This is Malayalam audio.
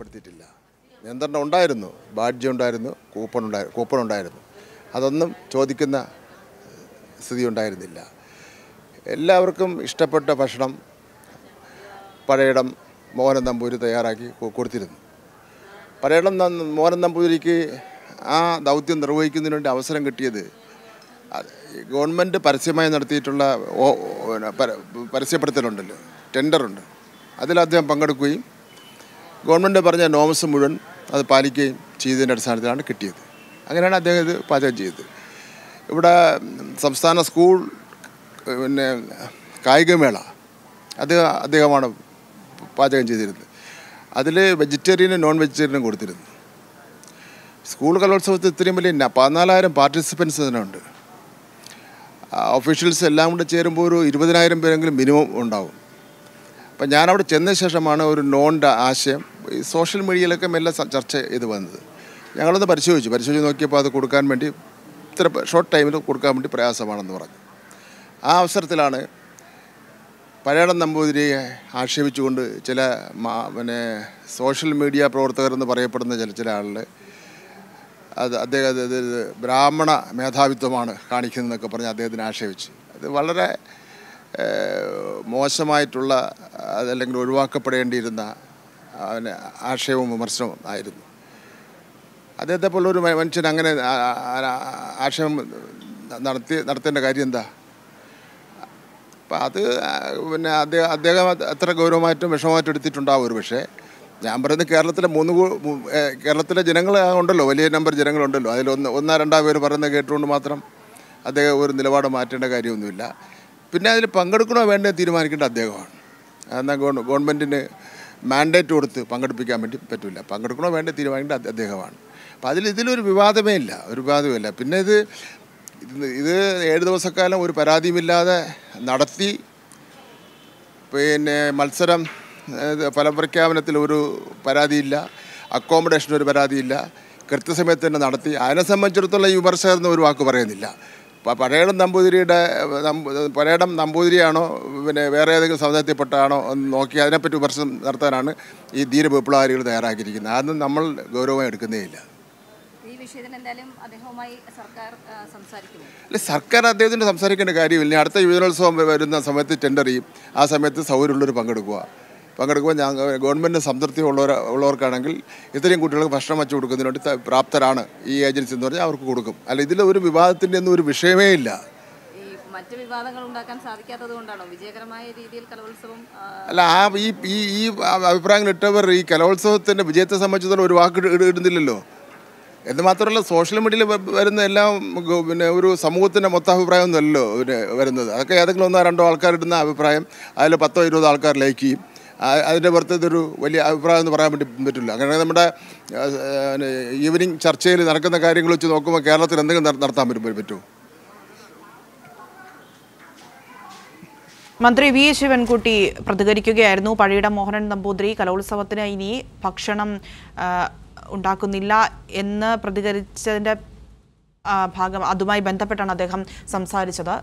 ഏർപ്പെടുത്തിയിട്ടില്ല നിയന്ത്രണം ഉണ്ടായിരുന്നു. ബാഡ്ജ് ഉണ്ടായിരുന്നു കൂപ്പൺ ഉണ്ടായിരുന്നു കൂപ്പൺ ഉണ്ടായിരുന്നു. അതൊന്നും ചോദിക്കുന്ന സ്ഥിതി ഉണ്ടായിരുന്നില്ല. എല്ലാവർക്കും ഇഷ്ടപ്പെട്ട ഭക്ഷണം പഴയടം മോഹനൻ നമ്പൂരി തയ്യാറാക്കി കൊടുത്തിരുന്നു. പഴയടം മോഹനൻ നമ്പൂതിരിക്ക് ആ ദൗത്യം നിർവഹിക്കുന്നതിന് വേണ്ടി അവസരം കിട്ടിയത് ഗവൺമെന്റ് പരസ്യമായി നടത്തിയിട്ടുള്ള പരസ്യപ്പെടുത്തലുണ്ടല്ലോ ടെൻഡറുണ്ട്. അതിൽ അദ്ദേഹം പങ്കെടുക്കുകയും ഗവൺമെന്റ് പറഞ്ഞ നോമസ് മുഴുവൻ അത് പാലിക്കുകയും ചെയ്തതിന്റെ അടിസ്ഥാനത്തിലാണ് കിട്ടിയത്. അങ്ങനെയാണ് അദ്ദേഹം ഇത് പാചകം ചെയ്തത്. ഇവിടെ സംസ്ഥാന സ്കൂൾ പിന്നെ കായികമേള അത് അദ്ദേഹമാണ് പാചകം ചെയ്തിരുന്നത്. അതിൽ വെജിറ്റേറിയനും നോൺ വെജിറ്റേറിയനും കൊടുത്തിരുന്നു. സ്കൂൾ കലോത്സവത്തിൽ ഇത്രയും വലിയ പതിനാലായിരം പാർട്ടിസിപ്പൻസ് ഇതിനുണ്ട് ഒഫീഷ്യൽസ് എല്ലാം കൂടെ ചേരുമ്പോൾ ഒരു ഇരുപതിനായിരം പേരെങ്കിലും മിനിമം ഉണ്ടാവും. അപ്പം ഞാനവിടെ ചെന്ന ശേഷമാണ് ഒരു നോണിന്റെ ആശയം ഈ സോഷ്യൽ മീഡിയയിലൊക്കെ മെല്ലെ ചർച്ച ചെയ്ത് വന്നത്. ഞങ്ങളൊന്ന് പരിശോധിച്ചു. പരിശോധിച്ച് നോക്കിയപ്പോൾ അത് കൊടുക്കാൻ വേണ്ടി ഇത്ര ഷോർട്ട് ടൈമിൽ കൊടുക്കാൻ വേണ്ടി പ്രയാസമാണെന്ന് പറഞ്ഞു. ആ അവസരത്തിലാണ് പഴയടം നമ്പൂതിരിയെ ആക്ഷേപിച്ചുകൊണ്ട് ചില പിന്നെ സോഷ്യൽ മീഡിയ പ്രവർത്തകരെന്ന് പറയപ്പെടുന്ന ചില ചില ആളുകൾ അത് അദ്ദേഹം ബ്രാഹ്മണ മേധാവിത്വമാണ് കാണിക്കുന്നതെന്നൊക്കെ പറഞ്ഞ് അദ്ദേഹത്തിനെ ആക്ഷേപിച്ച്. അത് വളരെ മോശമായിട്ടുള്ള അതല്ലെങ്കിൽ ഒഴിവാക്കപ്പെടേണ്ടിയിരുന്ന അവന് ആക്ഷേപവും വിമർശനവും ആയിരുന്നു. അദ്ദേഹത്തെ പോലെ ഒരു മനുഷ്യൻ അങ്ങനെ ആക്ഷേപം നടത്തി നടത്തേണ്ട കാര്യം എന്താ? അപ്പം അത് പിന്നെ അദ്ദേഹം അദ്ദേഹം അത് അത്ര ഗൗരവമായിട്ടും വിഷമമായിട്ടും എടുത്തിട്ടുണ്ടാവും ഒരു പക്ഷേ. ഞാൻ പറയുന്നത് കേരളത്തിലെ മൂന്ന് കേരളത്തിലെ ജനങ്ങൾ ഉണ്ടല്ലോ വലിയ നമ്പർ ജനങ്ങളുണ്ടല്ലോ അതിൽ ഒന്ന് ഒന്നോ രണ്ടോ പേര് പറയുന്നത് കേട്ടുകൊണ്ട് മാത്രം അദ്ദേഹം ഒരു നിലപാട് മാറ്റേണ്ട കാര്യമൊന്നുമില്ല. പിന്നെ അതിൽ പങ്കെടുക്കണോ വേണ്ടേ തീരുമാനിക്കേണ്ട അദ്ദേഹമാണ്. എന്നാൽ ഗവൺമെന്റിന് മാൻഡേറ്റ് കൊടുത്ത് പങ്കെടുപ്പിക്കാൻ വേണ്ടി പറ്റില്ല പങ്കെടുക്കണോ വേണ്ടേ തീരുമാനിക്കേണ്ട അദ്ദേ- അദ്ദേഹമാണ്. അപ്പം അതിൽ ഇതിലൊരു വിവാദമേ ഇല്ല. ഒരു വിവാദമില്ല പിന്നെ ഇത് ഇത് ഏഴ് ദിവസക്കാലം ഒരു പരാതിയുമില്ലാതെ നടത്തി പിന്നെ മത്സരം ഫലപ്രഖ്യാപനത്തിൽ ഒരു പരാതിയില്ല. അക്കോമഡേഷൻ ഒരു പരാതിയില്ല. കൃത്യസമയത്ത് തന്നെ നടത്തി. അതിനെ സംബന്ധിച്ചിടത്തോളം ഈ വിമർശകർ ഒരു വാക്ക് പറയുന്നില്ല. പ- പഴയടം നമ്പൂതിരിയുടെ പരേടം നമ്പൂതിരിയാണോ പിന്നെ വേറെ ഏതെങ്കിലും സമുദായത്തിൽപ്പെട്ടാണോ എന്ന് നോക്കി അതിനെപ്പറ്റി വിമർശനം നടത്താനാണ് ഈ ധീര വിപ്ലവകാരികൾ തയ്യാറാക്കിയിരിക്കുന്നത്. അതൊന്നും നമ്മൾ ഗൗരവമായി എടുക്കുന്നേ ഇല്ല ഈ വിഷയത്തിൽ എന്തായാലും അദ്ദേഹവുമായി സർക്കാർ ആ, അല്ല സർക്കാർ അദ്ദേഹത്തിന് സംസാരിക്കേണ്ട കാര്യമില്ല. അടുത്ത യുവജനോത്സവം വരുന്ന സമയത്ത് ടെൻഡർ ചെയ്യും. ആ സമയത്ത് സൗകര്യമുള്ളവർ പങ്കെടുക്കുക. പങ്കെടുക്കുമ്പോൾ ഞാൻ ഗവൺമെന്റ് സംതൃപ്തി ഉള്ളവർ ഉള്ളവർക്കാണെങ്കിൽ ഇത്രയും കുട്ടികൾക്ക് ഭക്ഷണം വെച്ച് കൊടുക്കുന്നതിന് വേണ്ടി പ്രാപ്തരാണ് ഈ ഏജൻസി എന്ന് പറഞ്ഞാൽ അവർക്ക് കൊടുക്കും. അല്ല ഇതിൽ ഒരു വിവാദത്തിന്റെ ഒന്നും ഒരു വിഷയമേ ഇല്ല. മറ്റ് വിവാദങ്ങൾ ഉണ്ടാക്കാൻ സാധിക്കാത്തത് കൊണ്ടാണോ? വിജയകരമായ രീതിയിൽ കലോത്സവം അല്ല ആ ഈ ഈ ഈ അഭിപ്രായങ്ങൾ ഇട്ടവർ ഈ കലോത്സവത്തിന്റെ വിജയത്തെ സംബന്ധിച്ചിടത്തോളം ഒരു വാക്ക് ഇട- ഇട- ഇടുന്നില്ലല്ലോ. എന്ന് മാത്രമല്ല സോഷ്യൽ മീഡിയയിൽ വരുന്ന എല്ലാം പിന്നെ ഒരു സമൂഹത്തിന്റെ മൊത്തം അഭിപ്രായം ഒന്നുമല്ലോ പിന്നെ വരുന്നത്. അതൊക്കെ ഏതെങ്കിലും ഒന്നോ രണ്ടോ ആൾക്കാർ ഇടുന്ന അഭിപ്രായം അതിൽ പത്തോ ഇരുപതോ ആൾക്കാർ ലൈക്ക് ചെയ്യും അതിന്റെ പുറത്തൊരു വലിയ അഭിപ്രായം എന്ന് പറയാൻ വേണ്ടി പറ്റില്ല. അങ്ങനെ നമ്മുടെ ഈവനിങ് ചർച്ചയിൽ നടക്കുന്ന കാര്യങ്ങൾ വെച്ച് നോക്കുമ്പോൾ കേരളത്തിൽ എന്തെങ്കിലും നട- നടത്താൻ പറ്റും പറ്റുമോ മന്ത്രി വി. ശിവൻകുട്ടി പ്രതികരിക്കുകയായിരുന്നു. പഴയിടം മോഹനൻ നമ്പൂതിരി കലോത്സവത്തിന് ഇനി ഭക്ഷണം ഉണ്ടാക്കുന്നില്ല എന്ന് പ്രതികരിച്ചതിന്റെ ഭാഗം അതുമായി ബന്ധപ്പെട്ടാണ് അദ്ദേഹം സംസാരിച്ചത്.